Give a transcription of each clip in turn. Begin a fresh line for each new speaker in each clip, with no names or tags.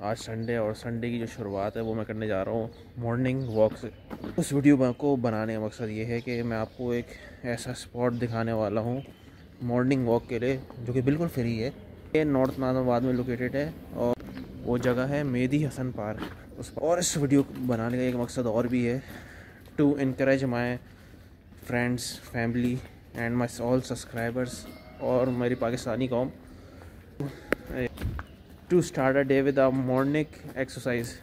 आज संडे और संडे की जो शुरुआत है वो मैं करने जा रहा हूँ मॉर्निंग वॉक से उस वीडियो को बनाने का मकसद ये है कि मैं आपको एक ऐसा स्पॉट दिखाने वाला हूँ मॉर्निंग वॉक के लिए, जो कि बिल्कुल फ्री है। ये नॉर्थ नाजाबाद में लोकेटेड है और वो जगह है मेदी हसन पार्क उस और इस वीडियो बनाने का एक मकसद और भी है to increase my friends family and my all subscribers और मेरी पाकिस्तानी कौम। To start a day with a morning exercise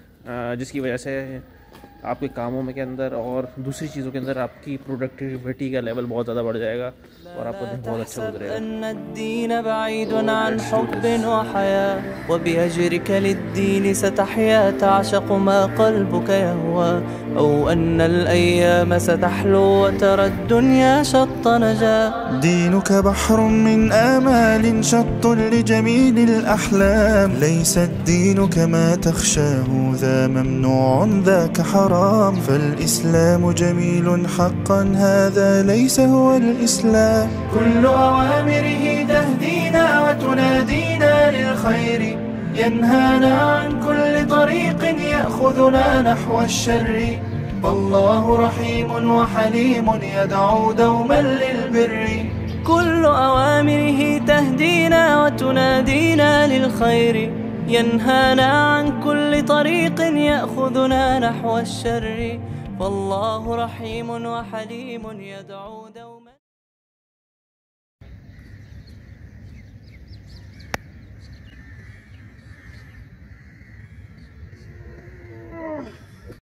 जिसकी वजह से आपके कामों में के अंदर और दूसरी चीज़ों के अंदर आपकी प्रोडक्टिविटी का लेवल बहुत ज़्यादा बढ़ जाएगा और आपका दिन बहुत अच्छा गुजरेगा
أن الدين بعيد عن حب وحياة وبهجرك للدين ستحيا تعشق ما قلبك يهوى أو أن الأيام ستحلو وترى الدنيا شط نجاة
دينك بحر من آمال شط لجميل الأحلام ليس الدين كما تخشاه ذا ممنوع ذاك حرام فالإسلام جميل حقا هذا ليس هو الإسلام. كل أوامره تهدينا وتنادينا للخير. ينهانا عن كل طريق يأخذنا نحو الشر. فالله رحيم وحليم يدعو دوما للبر.
كل أوامره تهدينا وتنادينا للخير. ينهانا عن كل طريق يأخذنا نحو الشر. فالله رحيم وحليم يدعو دوما.